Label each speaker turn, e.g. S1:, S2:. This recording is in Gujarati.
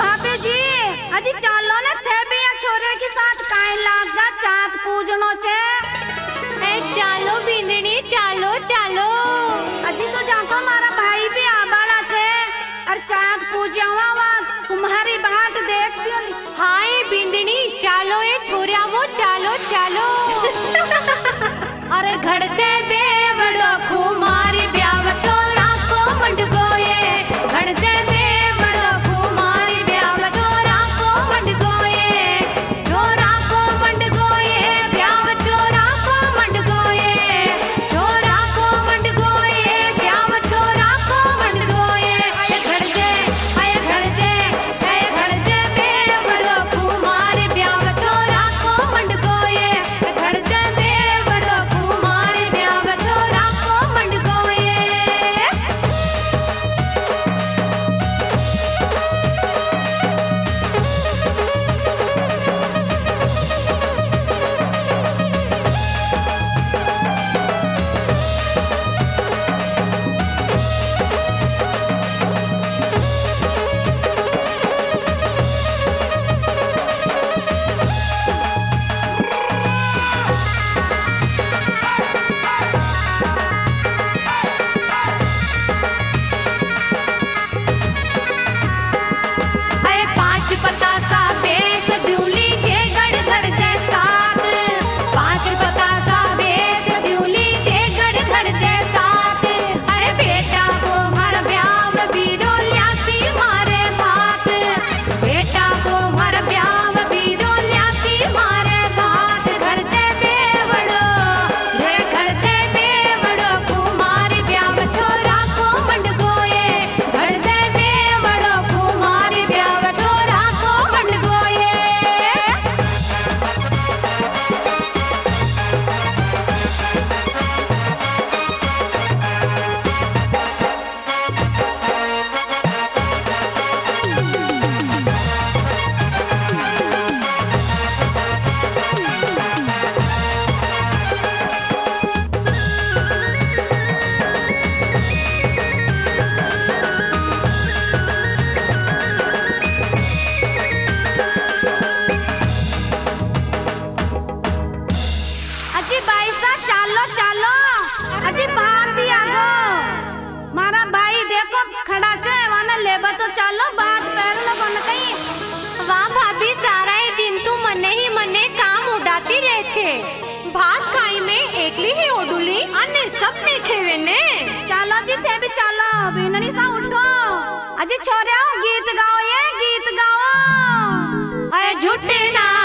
S1: भाभी
S2: जी अजी चालो ने थे भी
S1: या छोरे के साथ काई लाग जा चाट पूजनो छे ए चालो बिंदनी चालो चालो अजी तो जातो मारा
S2: भाई भी લેબર તો ચાલો બાર પહેરલો પણ કઈ
S1: વાહ ભાભી સારા એ દિન તું મને હી મને કામ ઉડાતી રહે છે. ભાત ખાઈ મે એકલી હી ઓડુલી અને સબને ખેવે ને.
S2: ચાલો જી તે બી ચાલો બેનની સા ઉઠો. આજે છોર્યા ગીત ગાઓ, એ ગીત ગાઓ.
S1: અરે ઝૂઠેડા